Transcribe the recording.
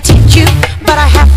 could teach you, but I have